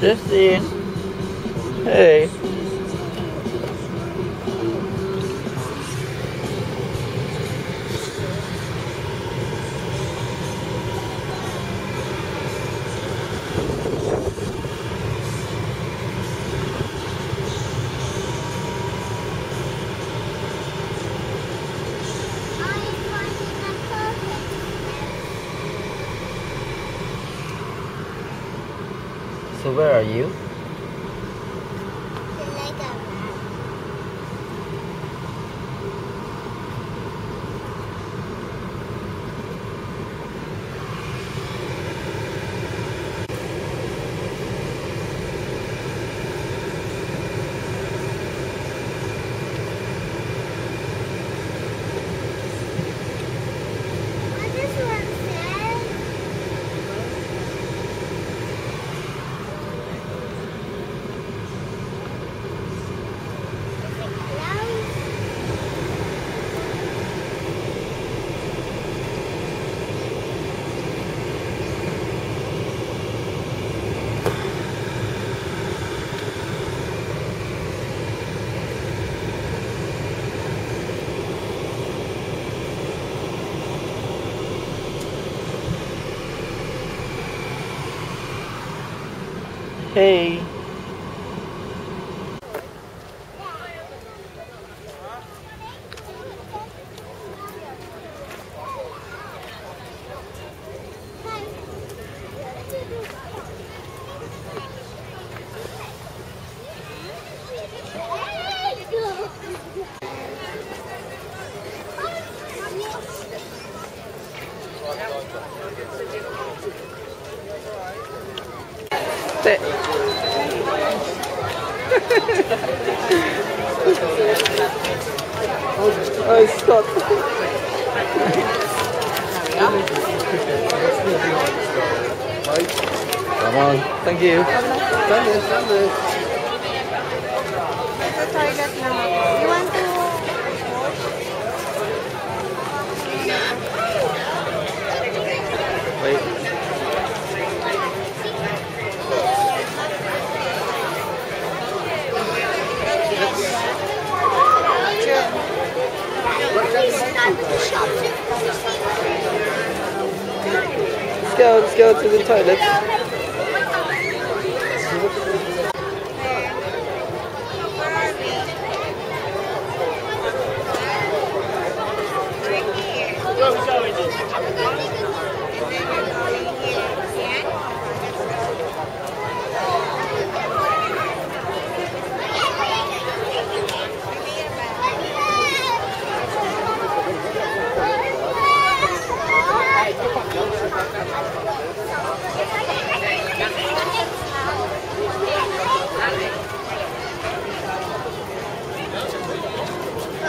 Justine. Hey. So where are you? Hey. Te. oh, Scott. Come on. Thank you. Stand there, stand there. The toilet naman. You want to go, let's go to the toilet.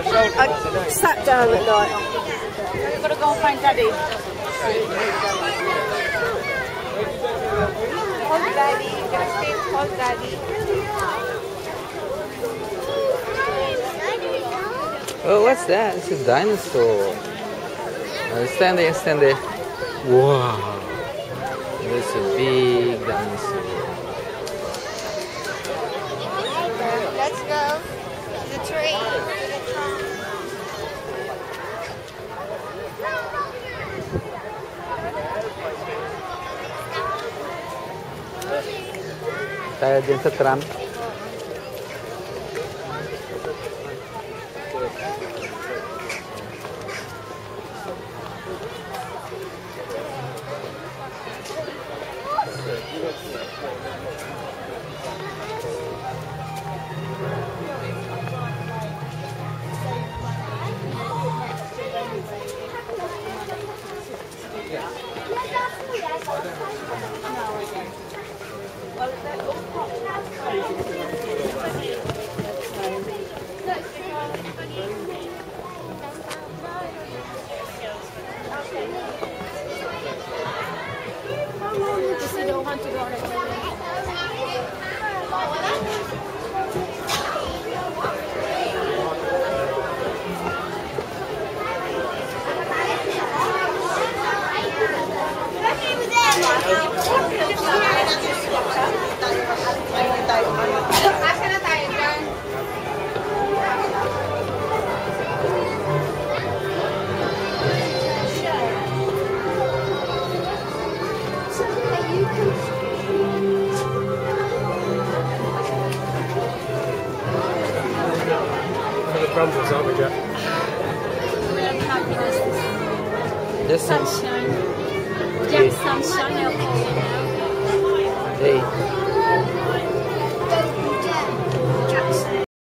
I sat down at night. We've got to go and find Daddy. Hold Daddy. Just stay. Hold Daddy. Oh, what's that? It's a dinosaur. Uh, stand there, stand there. Wow. It's a big dinosaur. Let's go to the tree. Tayo din sa want to go on a journey. For aren't we, Jack? We're happiness. Just some Sunshine. Jack sunshine. I'll call you now. Hey.